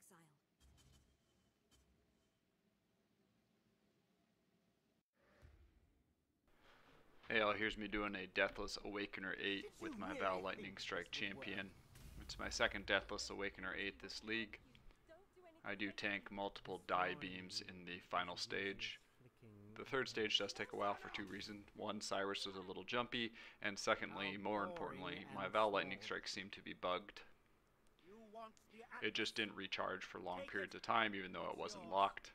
exile. Hey all, here's me doing a Deathless Awakener 8 with my Vaal Lightning Strike champion. It's my second Deathless Awakener 8 this league. I do tank multiple die beams in the final stage. The third stage does take a while for two reasons. One, Sirus is a little jumpy, and secondly, more importantly, my Vaal Lightning Strike seemed to be bugged. It just didn't recharge for long periods of time even though it wasn't locked.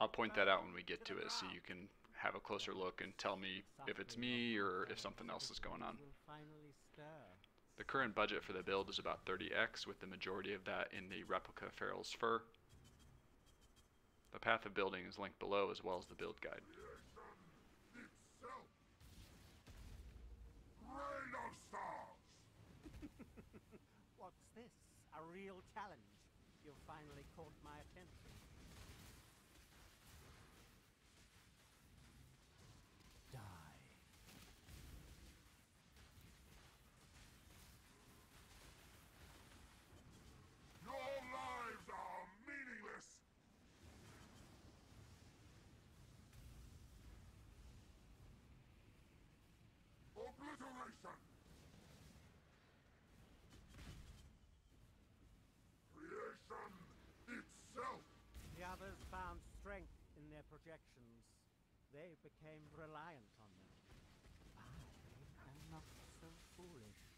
I'll point that out when we get to it so you can have a closer look and tell me if it's me or if something else is going on. The current budget for the build is about 30x, with the majority of that in the replica Farrul's Fur. The path of building is linked below as well as the build guide. What's this? A real challenge? You've finally caught my attention. Projections. They became reliant on them. Ah, I am not so foolish.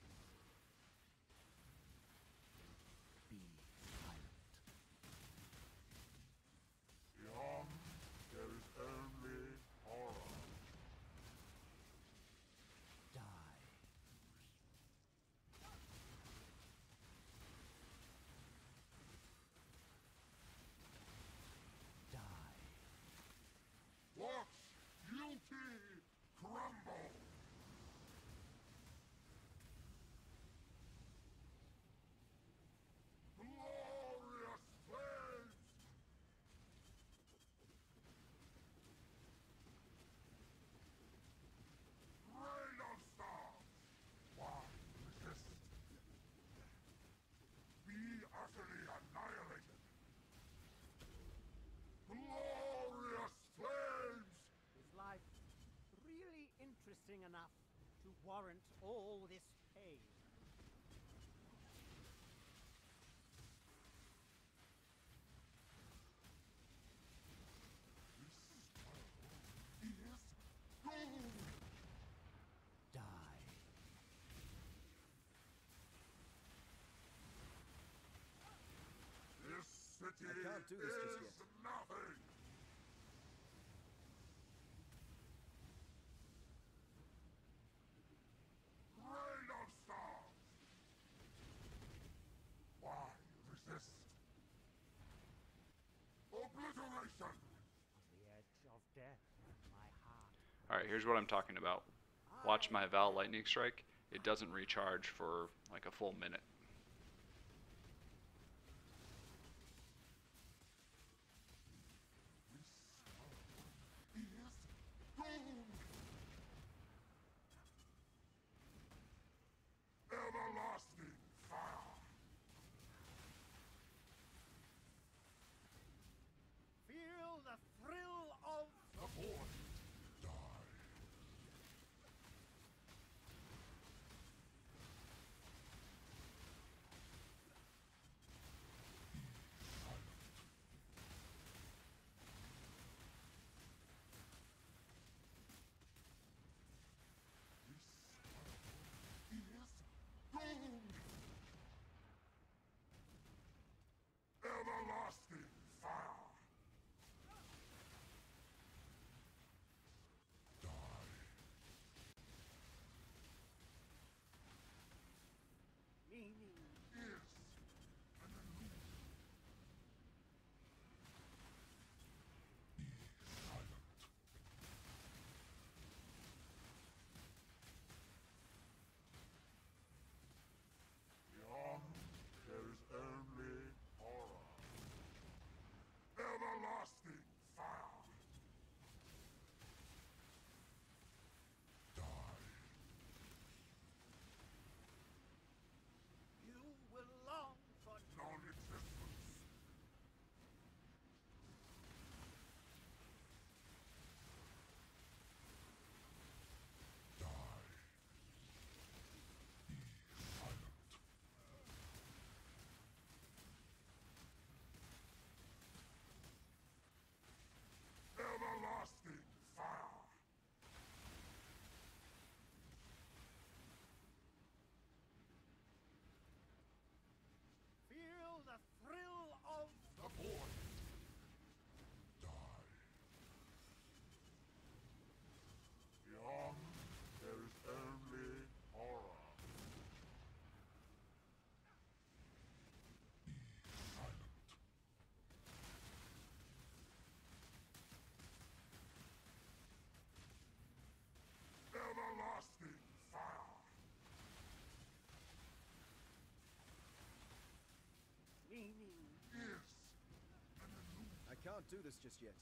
Interesting enough to warrant all this pain? Is gold! Die. This city I can't do this just yet. nothing! Alright, here's what I'm talking about. Watch my Vaal Lightning Strike. It doesn't recharge for like a full minute. Can't do this just yet.